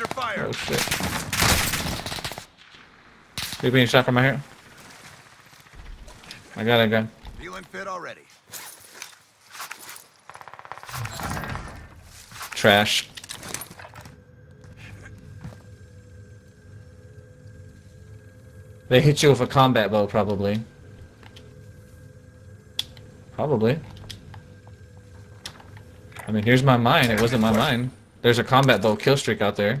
Oh shit. You being shot from my hair? I got it, gun. Feeling fit already. Trash. They hit you with a combat bow, probably. Probably. I mean, here's my mine. It wasn't my mine. There's a combat bow kill streak out there.